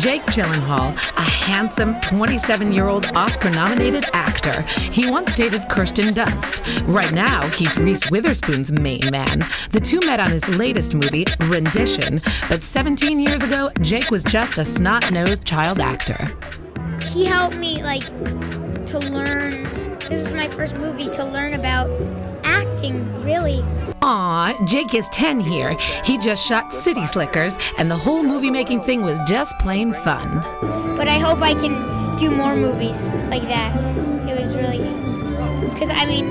Jake Gyllenhaal, a handsome 27 year old Oscar nominated actor. He once dated Kirsten Dunst. Right now, he's Reese Witherspoon's main man. The two met on his latest movie, Rendition, but 17 years ago, Jake was just a snot nosed child actor. He helped me, like, to learn. This is my first movie to learn about acting, really. Aw, Jake is 10 here. He just shot City Slickers, and the whole movie making thing was just plain fun. But I hope I can do more movies like that. It was really. Because, I mean,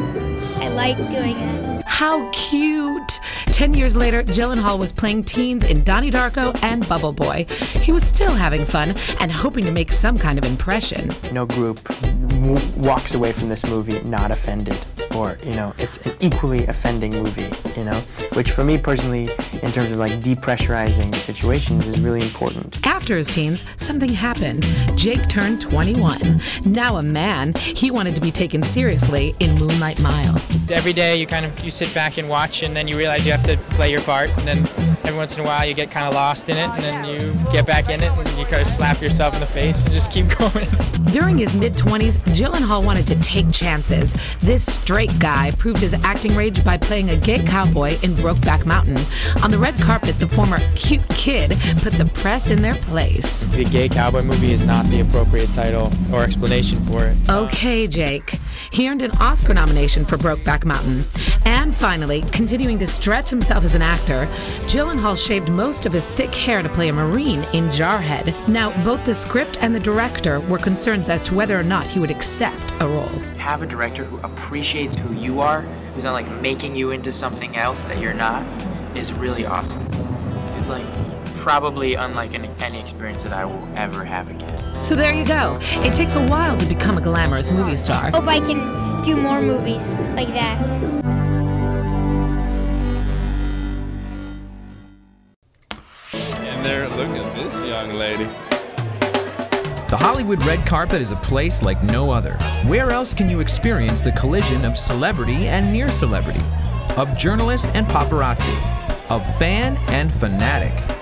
I like doing it. How cute! Ten years later, Gyllenhaal was playing teens in Donnie Darko and Bubble Boy. He was still having fun and hoping to make some kind of impression. No group w- walks away from this movie not offended, or you know, it's an equally offending movie. You know, which for me personally, in terms of like depressurizing situations, is really important. After his teens, something happened. Jake turned 21. Now a man, he wanted to be taken seriously in Moonlight Mile. Every day you kind of you sit back and watch, and then you realize you have to play your part, and then every once in a while you get kind of lost in it, and then you get back in it, and you kind of slap yourself in the face and just keep going. During his mid 20s, Gyllenhaal wanted to take chances. This straight guy proved his acting rage by playing a gay cowboy in Brokeback Mountain. On the red carpet, the former cute kid put the press in their place. the gay cowboy movie is not the appropriate title or explanation for it. Okay, Jake. He earned an Oscar nomination for Brokeback Mountain. And finally, continuing to stretch himself as an actor, Gyllenhaal shaved most of his thick hair to play a Marine in Jarhead. Now, both the script and the director were concerns as to whether or not he would accept a role. have a director who appreciates who you are, who's not like making you into something else that you're not, is really awesome. It's like probably unlike any, any experience that I will ever have again. So there you go. It takes a while to become a glamorous movie star. Hope I can do more movies like that. And there, look at this young lady. The Hollywood red carpet is a place like no other. Where else can you experience the collision of celebrity and near celebrity, of journalist and paparazzi, of fan and fanatic?